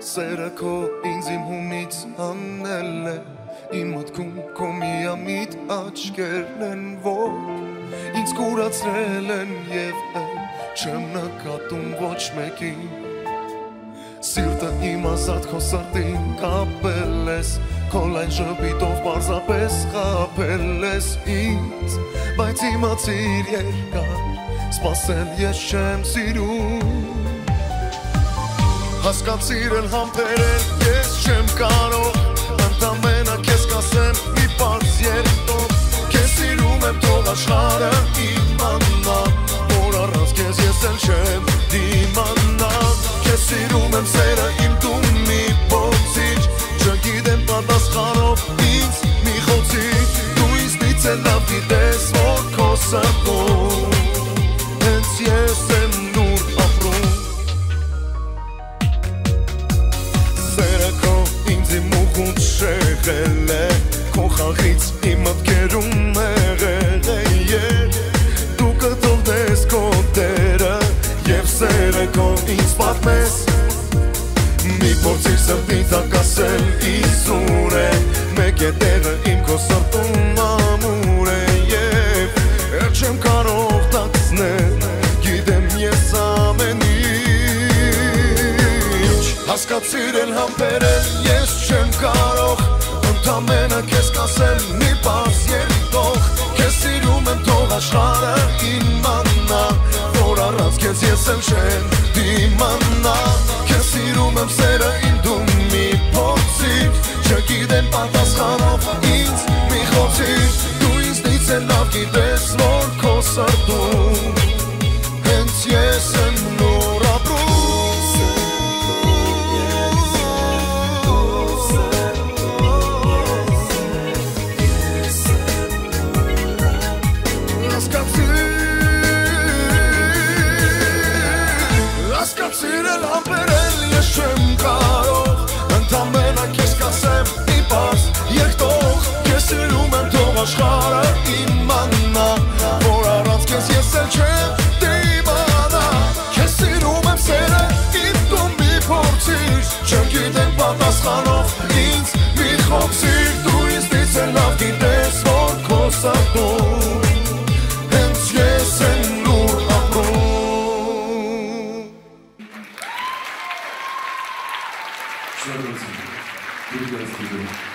Սերը քո ինձ իմ հունից հանել է Իմ մտքում քո միամիտ աչկերն են, որ Ինձ կուրացրել են էլ չեմ նկատում ոչ մեկին Սիրտը իմ ազատ քո սրտին կապել ես Քո լայն ժպիտով պարզապես խապել ես ինձ Բայց իմացիր երկար, սպասել ես չեմ սիրում Հասկացիր էլ համբերել ես չեմ կարող Ընդամենը կեզ կասեմ մի պարզ երդով Կեզ սիրում եմ թող աշխարը իմանա Որ առանց կեզ ես էլ չեմ դիմանա Կեզ սիրում եմ սերը իմ դու մի փոցիչ Չգիտեմ պատասխանով ինձ մի խոցիչ Դու ինձ նից է լավ գիտես որ քո սրտում շեղել է Քո խաղից իմ մտքերում եղել է ետ Դու կտողնես քո դերը Եվ սերը քո ինձ պատմես Մի փորձիր սրտի տակ ասել իսուր է Մեկ է տեղը իմ քո սրտում ամուր է Եվ էլ չեմ կարող տակցնել Գիտեմ ես ամեն ինչ Հասկացիր էլ համբերել ես աշխարը իմանա Որ առանց քեզ ես էլ չեմ դիմանա Քեզ սիրում եմ սերը իմ դու մի փոցիր Չգիտեմ պատասխանով ինձ մի խոցիր Դու ինձնից է լավ գիտես որ քո սրտում Սիրել ամպերել ես չեմ կարող Ընդամենը կեզ կասեմ մի պարս երկտող Կեզ սիրում եմ թող աշխարը իմանա Որ առանց կեզ ես էլ չեմ դիմանա Կեզ սիրում եմ սերը իմ դու մի փորձիր Չգիտեմ պատասխանով ինձ մի խոցիր Դու ինձ դից է լավ գիտես որ քո սատում ありがとうございます。